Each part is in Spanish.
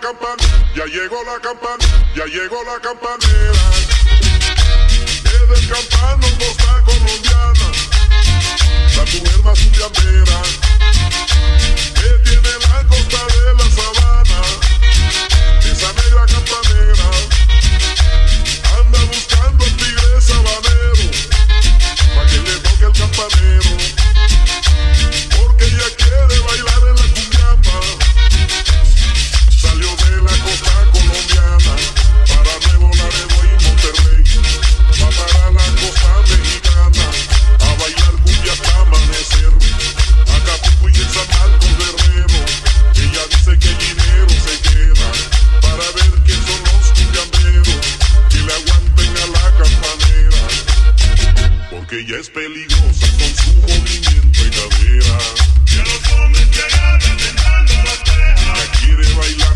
campana, ya llegó la campana, ya llegó la campanera. porque ella es peligrosa con su movimiento y cadera. Que los hombres que agarran tentando las cejas. Ella quiere bailar.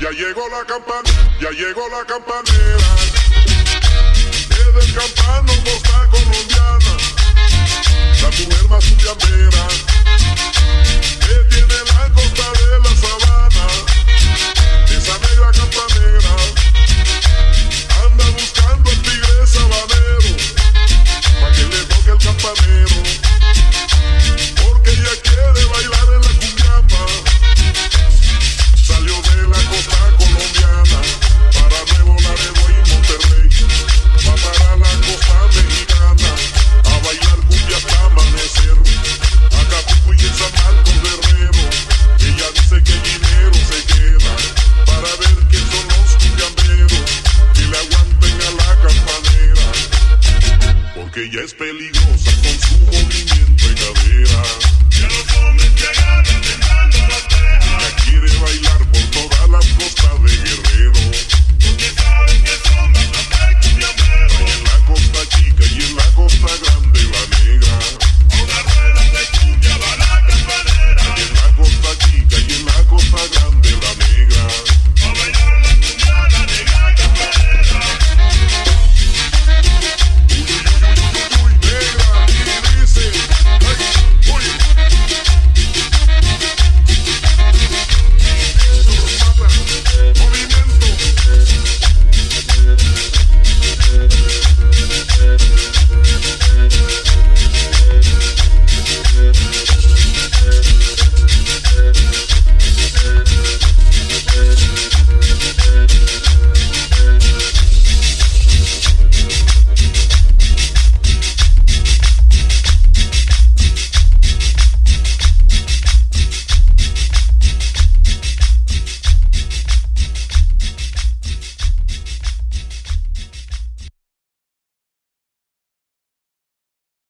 ya llegó la campana, ya llegó la campanera. Desde el campano colombiana, la mujer más campanera.